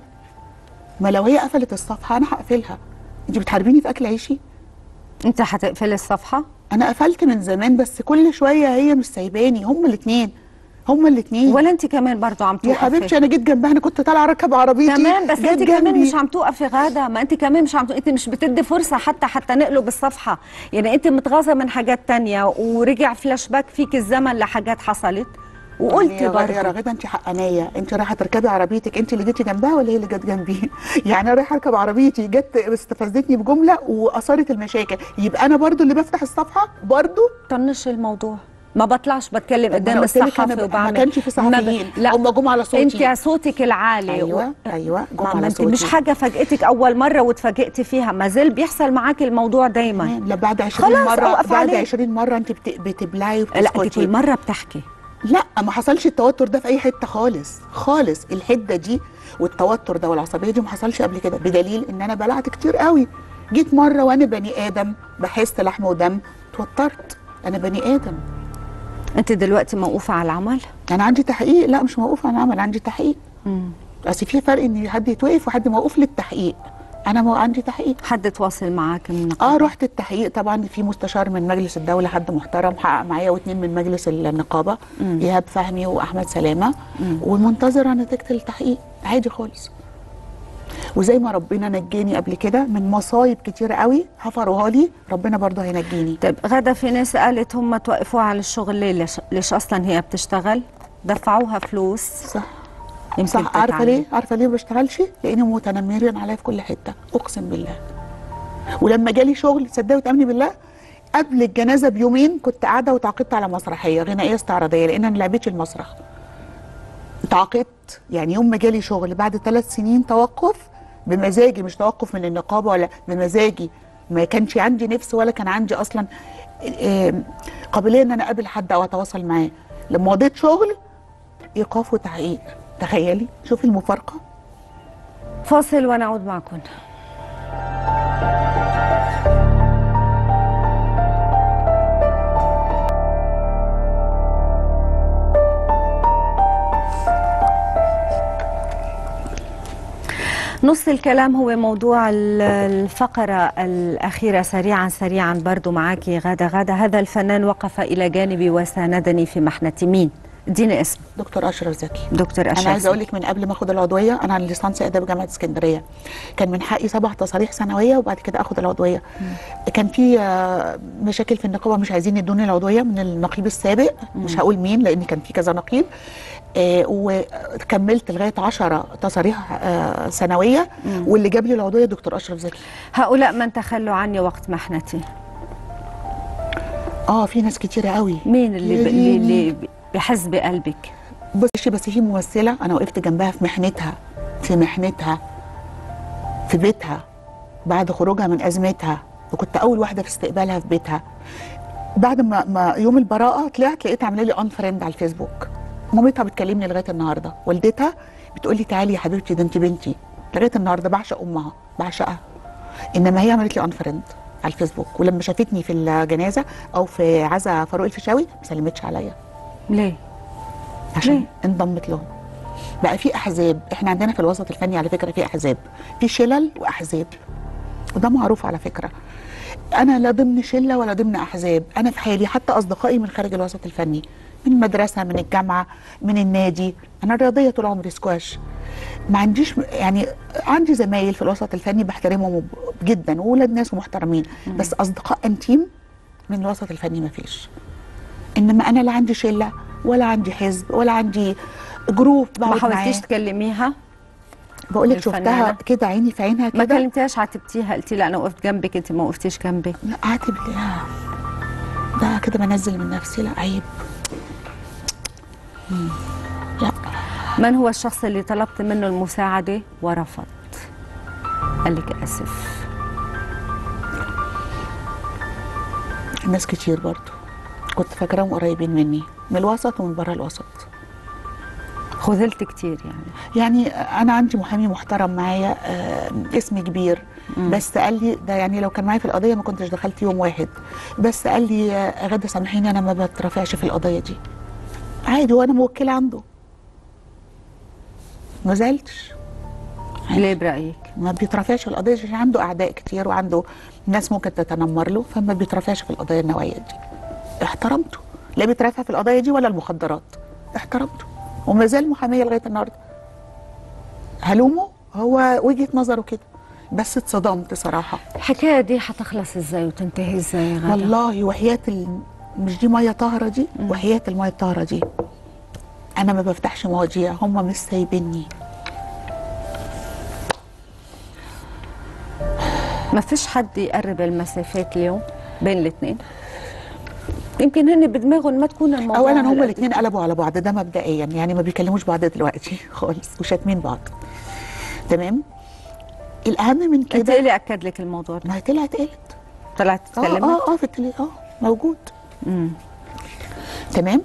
ما لو هي قفلت الصفحة أنا هقفلها انت بتحاربيني في أكل عيشي؟ انت هتقفلي الصفحة أنا قفلت من زمان بس كل شوية هي مش سايباني هما الاثنين هما الاثنين ولا انت كمان برضه عم يا توقفي؟ حبيبتي أنا جيت جنبها أنا كنت طالعة أركب عربيتي. تمام بس أنت كمان. مش عم توقفي غادة. ما أنت كمان مش عم. أنت مش بتدي فرصة حتى حتى نقلب الصفحه يعني أنت متغاظة من حاجات تانية ورجع فلاش باك فيك الزمن لحاجات حصلت. وقلتي يا غ- يا برضه يا غادة أنت حقانيه أنت رايحة تركبي عربيتك. أنت اللي جيتي جنبها ولا هي اللي جت جنبي؟ يعني أنا رايحة أركب عربيتي جت استفزتني بجملة واثارت المشاكل. يبقى أنا برضو اللي بفتح الصفحة؟ برضو؟ طنش الموضوع. ما بطلعش بتكلم قدام ب- وبعمل ما كانش في صحفيين لا هم جم على صوتي. أنت يا صوتك العالي. أيوه أيوه جم ما على صوتي. مش حاجة فاجئتك أول مرة وتفاجئتي فيها. ما زال بيحصل معاك الموضوع دايما. لا بعد 20 خلاص مرة بعد عليه. 20 مرة أنت بت... بتبلعي لا أنت وبتسكتي كل مرة بتحكي. لا ما حصلش التوتر ده في أي حتة خالص خالص. الحده دي والتوتر ده والعصبية دي ما حصلش قبل كده. بدليل إن أنا بلعت كتير قوي. جيت مرة وأنا بني آدم بحس لحم ودم توترت. أنا بني آدم. انت دلوقتي موقوفة على العمل؟ أنا عندي تحقيق. لا مش موقوف عن عمل عندي تحقيق. أصل في فرق إن حد يتوقف وحد موقوف للتحقيق. أنا مو عندي تحقيق. حد تواصل معاك من آه رحت التحقيق. طبعا في مستشار من مجلس الدولة حد محترم حقق معايا واثنين من مجلس النقابة إيهاب فهمي وأحمد سلامة. ومنتظره نتيجة التحقيق. عادي خالص. وزي ما ربنا نجاني قبل كده من مصايب كتير قوي حفروها لي ربنا برضه هينجيني. طيب غدا في ناس قالت هم توقفوها على الشغل ليه؟ ليش, ليش أصلا هي بتشتغل؟ دفعوها فلوس. صح. صح عارفة. ليه؟ عارفة ليه ما بشتغلش؟ لانهم متنمرين عليا في كل حتة أقسم بالله. ولما جالي شغل تصدقوا وتأمني بالله قبل الجنازة بيومين كنت قاعدة وتعاقدت على مسرحية غنائية استعراضية لأن أنا لعبتش المسرح. تعاقدت يعني يوم ما جالي شغل بعد ثلاث سنين توقف بمزاجي مش توقف من النقابة ولا بمزاجي. ما كانش عندي نفس ولا كان عندي أصلا قابلية إن أنا أقابل حد أو أتواصل معاه. لما وضيت شغل إيقاف وتحقيق. تخيلي؟ شوفي المفارقة. فاصل ونعود معكم. نص الكلام هو موضوع ال- الفقرة الأخيرة. سريعا سريعا برضو معك غادة. غادة هذا الفنان وقف إلى جانبي وساندني في محنة مين؟ اديني اسم. دكتور أشرف زكي. دكتور أشرف أنا عايزة أقول لك من قبل ما اخد العضوية أنا ليسانس أداب جامعة اسكندرية. كان من حقي سبع تصاريح سنوية وبعد كده اخد العضوية. كان في آه، مشاكل في النقابة مش عايزين يدوني العضوية من النقيب السابق. مش هقول مين لأن كان في كذا نقيب. وكملت لغاية 10 تصاريح آه، سنوية. واللي جاب لي العضوية دكتور أشرف زكي. هؤلاء من تخلوا عني وقت محنتي؟ آه في ناس كتيرة قوي. مين اللي, ب... اللي, ديني. اللي بحس بقلبك بصي بس في ممثلة أنا وقفت جنبها في محنتها في محنتها في بيتها بعد خروجها من أزمتها وكنت أول واحدة في استقبالها في بيتها. بعد ما, ما يوم البراءة طلعت لقيت عاملة لي unfriend على الفيسبوك. مامتها بتكلمني لغاية النهارده. والدتها بتقول لي تعالي يا حبيبتي ده انت بنتي. لغاية النهارده بعشق أمها بعشقها. إنما هي عملت لي unfriend على الفيسبوك. ولما شافتني في الجنازة أو في عزا فاروق الفيشاوي ما سلمتش عليا. ليه؟ عشان ليه؟ انضمت لهم. بقى في أحزاب. إحنا عندنا في الوسط الفني على فكرة في أحزاب. في شلل وأحزاب. وده معروف على فكرة. أنا لا ضمن شلة ولا ضمن أحزاب. أنا في حالي حتى أصدقائي من خارج الوسط الفني. من المدرسة من الجامعة من النادي. أنا رياضية طول عمري سكواش. ما عنديش يعني عندي زمايل في الوسط الفني بحترمهم جدا وولاد ناس ومحترمين. بس أصدقاء intime من الوسط الفني ما فيش. إنما أنا لا عندي شلة ولا عندي حزب ولا عندي group ما حاولتيش تكلميها بقول لك؟ شفتها كده عيني في عينها ما كده؟ كلمتيهاش عاتبتيها قلتي لأ أنا وقفت جنبك أنت ما وقفتيش جنبي. لا عاتب لا ده كده بنزل من نفسي لأ عيب. لا من هو الشخص اللي طلبت منه المساعدة ورفض قال لك آسف. ناس كتير برضو. كنت فاكراهم قريبين مني من الوسط ومن بره الوسط. خذلت كتير يعني. يعني أنا عندي محامي محترم معايا آه، اسم كبير. بس قال لي ده يعني لو كان معايا في القضية ما كنتش دخلت يوم واحد. بس قال لي غادة سامحيني أنا ما بترافعش في القضية دي. عادي وأنا موكله عنده. ما زعلتش. ليه برأيك؟ ما بيترافعش في القضية عشان عنده أعداء كتير وعنده ناس ممكن تتنمر له فما بيترافعش في القضية النوعية دي. احترمته. لا بيترافع في القضية دي ولا المخدرات. احترمته. وما زال محامية لغاية النهارده. هلومه؟ هو وجهة نظره كده. بس اتصدمت صراحة. الحكاية دي حتخلص إزاي وتنتهي إزاي يا غادة؟ والله وحياة ال... مش دي مية طاهرة دي؟ وحياة المية الطاهرة دي. أنا ما بفتحش مواضيع هم مش سايبيني ما فيش حد يقرب المسافات اليوم بين الاثنين يمكن هن بدماغهم ما تكون الموضوع اولا هالقد. الاثنين قلبوا على بعض ده مبدئيا. يعني ما بيكلموش بعض دلوقتي خالص وشاتمين بعض. تمام؟ الأهم من انت كده إيه اللي أكد لك الموضوع ده. ما هي طلعت قالت طلعت آه تتكلمت آه آه في التلي آه موجود. مم. تمام؟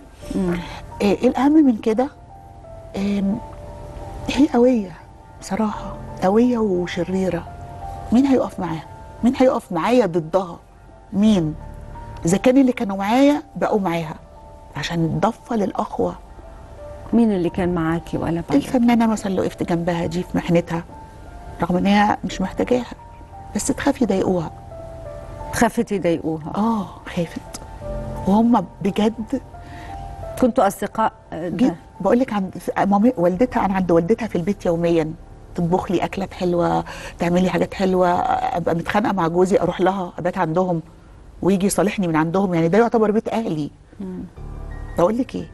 آه الأهم من كده؟ آم، هي قوية بصراحة قوية وشريرة. مين هيقف معاها؟ مين هيقف معايا ضدها؟ مين؟ إذا كان اللي كانوا معايا بقوا معاها. عشان الضفة للاخوه مين اللي كان معاكي ولا بعد الفنانة مثلا اللي وقفت جنبها دي في محنتها رغم إن هي مش محتاجاها بس تخاف يضايقوها. خافت يضايقوها. آه خافت. وهم بجد كنتوا أصدقاء آه،. جد بقول لك عند مامي والدتها أنا عند والدتها في البيت يوميا. تطبخ لي أكلات حلوة تعمل لي حاجات حلوة أبقى متخانقة مع جوزي أروح لها أبات عندهم ويجي يصالحني من عندهم. يعني ده يعتبر بيت أهلي. بقول لك إيه؟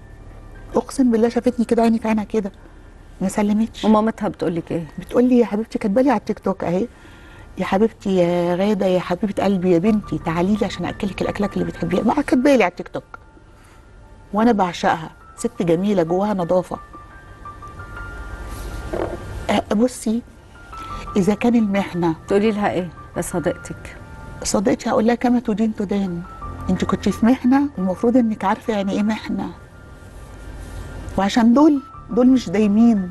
أقسم بالله شافتني كده عيني في عينها كده. ما سلمتش. ومامتها بتقول لك إيه؟ بتقول لي يا حبيبتي كاتبة لي على التيك توك أهي. يا حبيبتي يا غادة يا حبيبة قلبي يا بنتي تعالي لي عشان أكلك الاكلات اللي بتحبيها ما كاتبه لي على التيك توك وأنا بعشقها. ست جميلة جواها نظافة. بصي إذا كان المحنة. تقولي لها إيه؟ لصديقتك صديقتي هقول لها كما تدين تدان. أنت كنت في محنة المفروض إنك عارفة يعني إيه محنة. وعشان دول دول مش دايمين.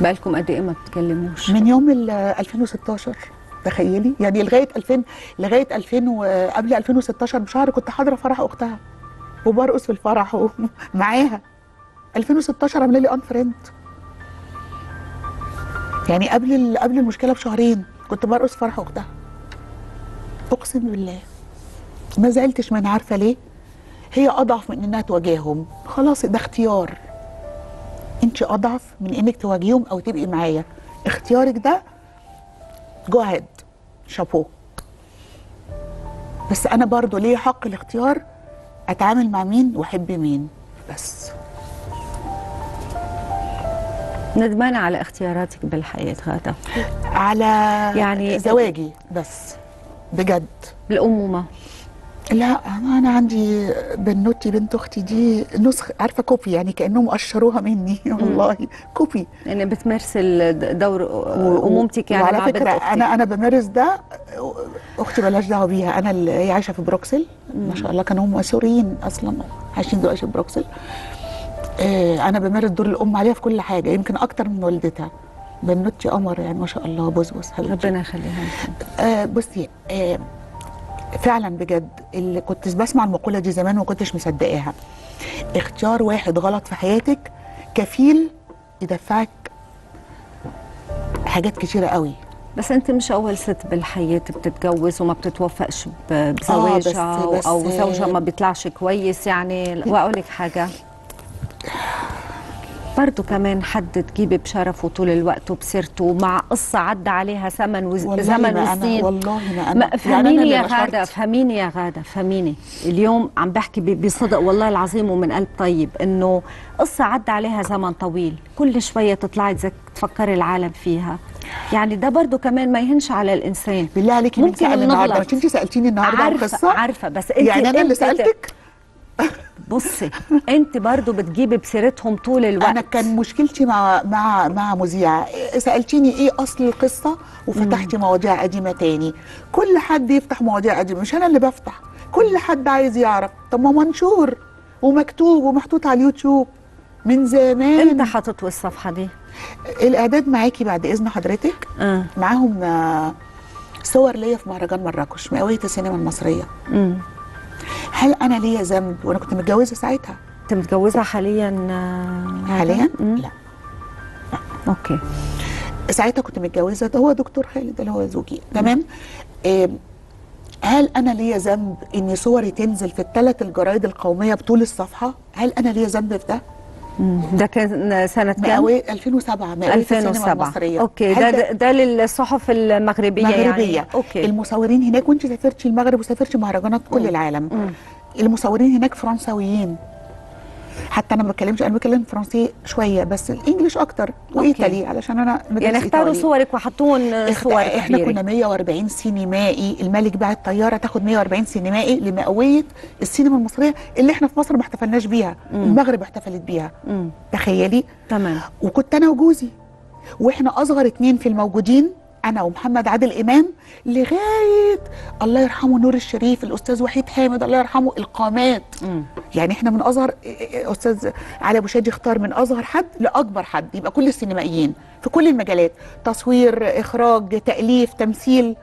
بالكم قد إيه ما بتتكلموش؟ من يوم ال 2016 تخيلي؟ يعني لغاية 2000 لغاية 2000 وقبل 2016 بشهر كنت حاضرة فرح أختها. وبرقص في الفرح معاها. 2016 عامله لي ان فريند يعني قبل قبل المشكلة بشهرين كنت برقص فرح أختها. أقسم بالله. ما زعلتش من عارفة ليه. هي أضعف من إنها تواجههم. خلاص ده اختيار. انت اضعف من انك تواجهيهم أو تبقي معايا. اختيارك ده go ahead chapeau بس أنا برضو ليا حق الاختيار اتعامل مع مين واحب مين. بس. ندمانة على اختياراتك بالحياة غادة. على يعني- زواجي. بس. بجد. الأمومة لا أنا- أنا عندي بنوتي بنت أختي دي نسخ عارفة copy؟ يعني كأنهم قشروها مني. والله copy. يعني بتمارسي ال- دور أمومتك يعني وعلى فكرة أنا أنا بمارس ده. أختي مالهاش دعوة بيها. أنا اللي هي عايشة في بروكسل. ما شاء الله كانوا هم سوريين أصلا عايشين دلوقتي في بروكسل. آه أنا بمارس دور الأم عليها في كل حاجة يمكن أكتر من والدتها. بنوتي قمر يعني ما شاء الله. حبيبتي. ربنا يخليها. آه بصي آه فعلا بجد اللي كنت بسمع المقولة دي زمان وما كنتش مصدقاها. اختيار واحد غلط في حياتك كفيل يدفعك حاجات كتيرة قوي. بس انت مش أول ست بالحياة بتتجوز وما بتتوفقش ب- بزواجها بس- بس- أو زوجها ما بيطلعش كويس يعني. وأقول لك حاجة برضه كمان حد تجيبي بشرفه طول الوقت وبسيرته مع قصة عدى عليها زمن وز... والله زمن وسنين والله ما أنا فهميني اللي يا. غادة فهميني يا غادة فهميني. اليوم عم بحكي بصدق والله العظيم ومن قلب طيب إنه قصة عدى عليها زمن طويل. كل شوية تطلعي تفكري العالم فيها. يعني ده برضو كمان ما يهنش على الإنسان. بالله عليكي مين ممكن النهارده. انت سألتيني النهارده قصة؟ عارفة بس انت يعني أنا اللي سألتك؟ بصي انت برضو بتجيبي بسيرتهم طول الوقت. أنا كان مشكلتي مع مع مع مذيعة. سألتيني إيه أصل القصة وفتحتي مواضيع قديمة تاني. كل حد يفتح مواضيع قديمة مش أنا اللي بفتح. كل حد عايز يعرف. طب ما منشور ومكتوب ومحطوط على اليوتيوب. من زمان. انت حاطط الصفحة دي؟ الإعداد معاكي بعد إذن حضرتك. آه. معاهم آه، صور ليا في مهرجان مراكش مئوية السينما المصرية. امم هل أنا ليا ذنب وأنا كنت متجوزة ساعتها؟ أنت متجوزة حاليا آه، حاليا؟ مم. لا. okay. ساعتها كنت متجوزة ده هو دكتور خالد اللي هو زوجي. تمام؟ هل أنا ليا ذنب إن صوري تنزل في الثلاث الجرايد القومية بطول الصفحة؟ هل أنا ليا ذنب في ده. ده كان سنة كام؟ مئوية 2007 مئوية السينما 2007 المصرية. okay هل ده ده للصحف المغربية مغربية. يعني okay. المصورين هناك وانت سافرتي المغرب وسافرتي مهرجانات كل العالم المصورين هناك فرنساويين. حتى أنا ما بتكلمش أنا بتكلم فرنسي شوية بس الإنجليش أكتر وإيطالي علشان أنا يعني اختاروا. صورك وحطوهم صور إحنا. كنا 140 سينمائي الملك باعت طياره تاخد 140 سينمائي لمئويه السينما المصرية اللي إحنا في مصر ما احتفلناش بيها المغرب احتفلت بيها مم. تخيلي تمام وكنت أنا وجوزي وإحنا أصغر اتنين في الموجودين أنا ومحمد عادل إمام لغاية الله يرحمه نور الشريف الأستاذ وحيد حامد الله يرحمه القامات. يعني إحنا من اصغر أستاذ علي أبو شادي اختار من اصغر حد لأكبر حد يبقى كل السينمائيين في كل المجالات تصوير إخراج تأليف تمثيل.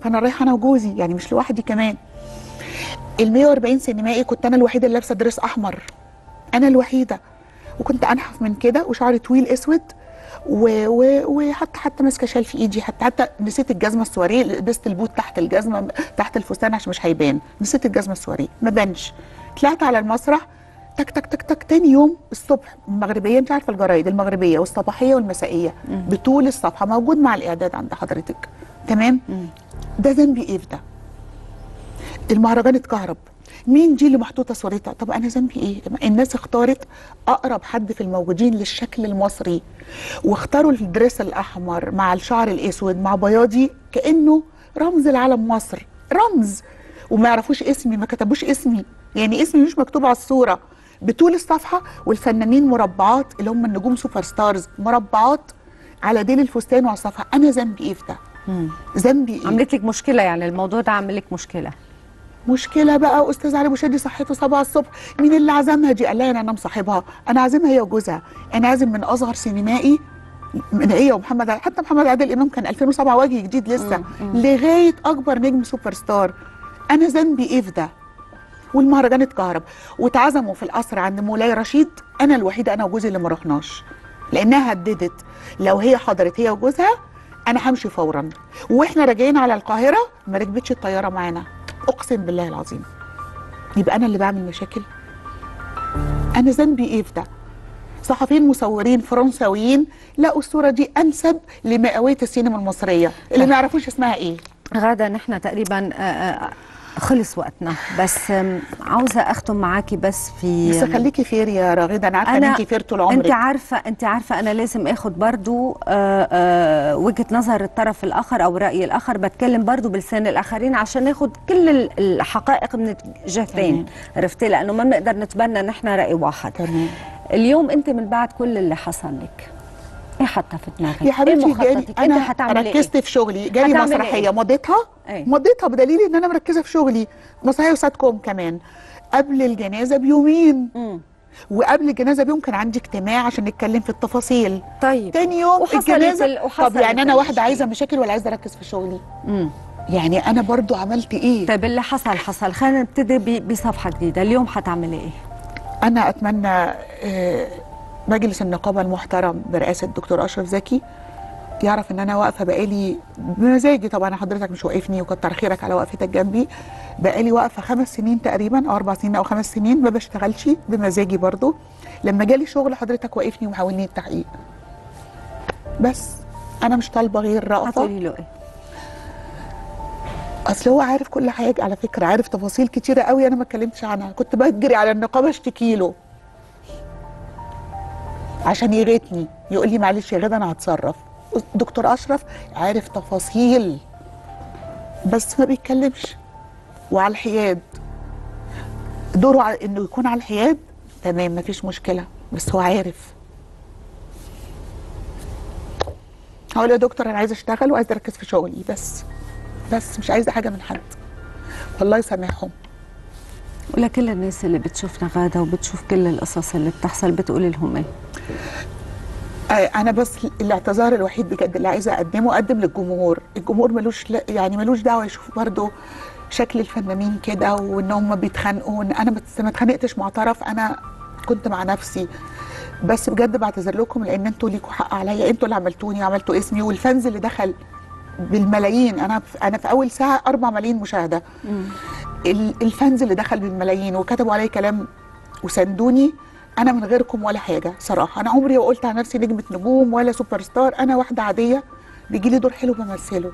فأنا رايحة أنا وجوزي يعني مش لوحدي كمان. ال 140 سينمائي كنت أنا الوحيدة اللي لابسة dress أحمر. أنا الوحيدة. وكنت أنحف من كده وشعري طويل أسود و- و- وحتى حتى ماسكة شال في إيدي حتى حتى نسيت الجزمة السواريه لبست البوت تحت الجزمة تحت الفستان عشان مش هيبان. نسيت الجزمة السواريه ما بانش. طلعت على المسرح تك تك تك تك تاني يوم الصبح المغربيه انت عارفة الجرايد المغربية والصباحية والمسائية. بطول الصفحه موجود مع الإعداد عند حضرتك. تمام؟ ده ذنبي إيه في ده؟ المهرجان اتكهرب. مين دي اللي محطوطة صورتها؟ طب أنا ذنبي إيه؟ الناس اختارت أقرب حد في الموجودين للشكل المصري واختاروا الدريس الأحمر مع الشعر الأسود مع بياضي كأنه رمز العالم مصر رمز. وما يعرفوش اسمي ما كتبوش اسمي. يعني اسمي مش مكتوب على الصورة. بطول الصفحة والفنانين مربعات اللي هم النجوم super stars مربعات على ديل الفستان وعلى الصفحة. أنا ذنبي إيه في ده؟ ذنبي إيه؟ عملت لك مشكلة يعني الموضوع ده عمل لك مشكلة. مشكلة بقى أستاذ علي أبو شادي صحيته 7 الصبح. مين اللي عزمها دي؟ قال لها أنا مصاحبها أنا عازمها هي وجوزها. أنا عازم من اصغر سينمائي من هي ومحمد حتى محمد عادل إمام كان 2007 وجه جديد لسه. لغاية أكبر نجم سوبر ستار. أنا ذنبي إيه في ده؟ والمهرجان اتكهرب. واتعزموا في القصر عند مولاي رشيد. أنا الوحيدة أنا وجوزي اللي ما رحناش. لأنها هددت. لو هي حضرت هي وجوزها أنا همشي فورا. وإحنا راجعين على القاهرة ما ركبتش الطيارة معانا. أقسم بالله العظيم. يبقى أنا اللي بعمل مشاكل؟ أنا ذنبي إيه في ده؟ صحفيين مصورين فرنساويين لقوا الصورة دي أنسب لمئوية السينما المصرية اللي ما يعرفوش اسمها إيه. غادة نحن تقريبا آه، آه، خلص وقتنا. بس عاوزة أختم معاكي بس في بس خليكي fair يا غادة. أنا عارفة إن انت fair طول عمرك. انت عارفة انت عارفة أنا لازم آخد برضو آه، آه، وجهة نظر الطرف الآخر أو رأي الآخر. بتكلم برضو بلسان الآخرين عشان ناخد كل ال- الحقائق من الجهتين. عرفتي؟ لأنه ما بنقدر نتبنى نحن رأي واحد. تمام. اليوم أنت من بعد كل اللي حصل لك. إيه حاطه في دماغك؟ يا حبيبتي إيه جالي مخططك؟ أنا هتعملي ركزت إيه؟ في شغلي جالي هتعملي مسرحية إيه؟ مضيتها؟ إيه؟ مضيتها بدليل إن أنا مركزة في شغلي. مسرحية وساتكم كمان. قبل الجنازة بيومين. مم. وقبل الجنازة بيوم كان عندي اجتماع عشان نتكلم في التفاصيل. طيب. تاني يوم الجنازه ال- طب يعني أنا واحدة. عايزة مشاكل ولا عايزة أركز في شغلي؟ مم. يعني أنا برضو عملت إيه؟ طيب اللي حصل حصل. خلينا نبتدي بصفحة جديدة. اليوم حتعملي إيه؟ أنا أتمنى آه، مجلس النقابة المحترم برئاسة الدكتور أشرف زكي يعرف إن أنا واقفة بقالي بمزاجي. طبعا حضرتك مش واقفني وكتر خيرك على وقفتك جنبي. بقالي واقفة خمس سنين تقريبا أو أربع سنين أو خمس سنين ما بشتغلش بمزاجي برضو. لما جالي شغل حضرتك واقفني ومحاولني التحقيق. بس أنا مش طالبة غير رأفة. هتقولي له إيه؟ أصل هو عارف كل حاجة على فكرة عارف تفاصيل كتيرة قوي أنا ما اتكلمتش عنها. كنت بجري على النقابة أشتكي له. عشان يغيتني يقول لي معلش يا غدا أنا هتصرف. دكتور أشرف عارف تفاصيل بس ما بيتكلمش. وعلى الحياد. دوره إنه يكون على الحياد؟ تمام مفيش مشكلة بس هو عارف. هقول يا دكتور أنا عايزه أشتغل وعايزه أركز في شغلي بس بس مش عايزة حاجة من حد. والله يسامحهم ولكل الناس اللي بتشوفنا غادة وبتشوف كل القصص اللي بتحصل بتقولي لهم إيه؟ آه، أنا بس الاعتذار الوحيد بجد اللي عايزة أقدمه أقدم للجمهور. الجمهور ملوش يعني ملوش دعوة يشوف برضه شكل الفنانين كده وإن هم بيتخانقوا. أنا ما اتخانقتش مع طرف أنا كنت مع نفسي. بس بجد بعتذر لكم لأن أنتوا ليكوا حق عليا. أنتوا اللي عملتوني عملتوا اسمي وال fans اللي دخل بالملايين. أنا في أنا في أول ساعة 4 ملايين مشاهدة. ال fans اللي دخل بالملايين وكتبوا علي كلام وساندوني أنا من غيركم ولا حاجة صراحة. أنا عمري ما قلت على نفسي نجمه نجوم ولا super star أنا واحدة عادية بيجي لي دور حلو بمثله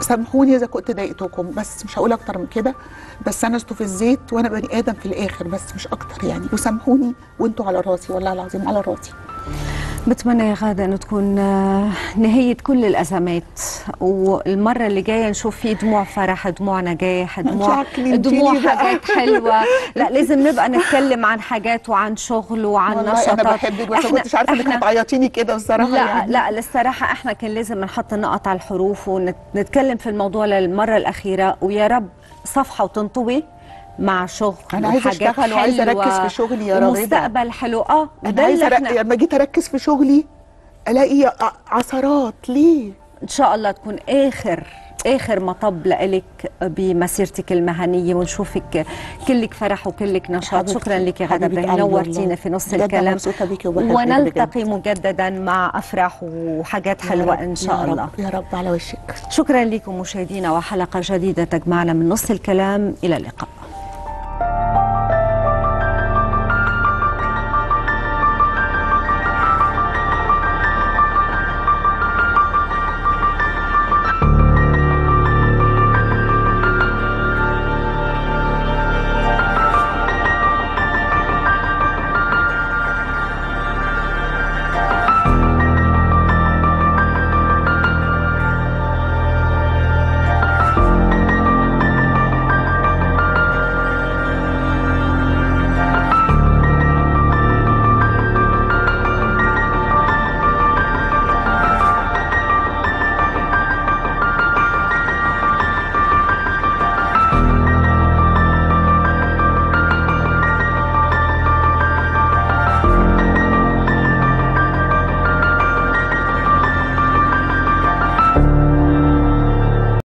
سامحوني إذا كنت ضايقتكم بس مش هقول أكتر من كده. بس أنا الزيت وأنا بني آدم في الآخر بس مش أكتر يعني. وسامحوني وأنتوا على راسي والله العظيم على راسي. بتمنى يا غادة إنه تكون آه، نهاية كل الأزمات والمرة اللي جاية نشوف في دموع فرح دموع نجاح دموع دموع. حاجات حلوة لا لازم نبقى نتكلم عن حاجات وعن شغل وعن نشاطات أنا بحبك بس إحنا- ما كنتش عارفة إنك إحنا- هتعيطيني كده الصراحه لا يعني. لا للصراحة إحنا كان لازم نحط النقط على الحروف ونتكلم في الموضوع للمرة الأخيرة ويا رب صفحة وتنطوي مع شغل وحاجات أشتغل وعايزة حلوة أركز في شغلي يا راغدة. ومستقبل حلو. آه أنا عايزة إحنا لما جيت أركز في شغلي ألاقي عثرات. ليه؟ إن شاء الله تكون آخر آخر مطب لإلك بمسيرتك المهنية ونشوفك كلك فرح وكلك نشاط. شكرا لك يا غدا نورتينا والله. في نص الكلام. ونلتقي بجد. مجددا مع أفراح وحاجات حلوة إن يا شاء الله. يا رب على وشك. شكرا لكم مشاهدينا وحلقة جديدة تجمعنا من نص الكلام. إلى اللقاء. Música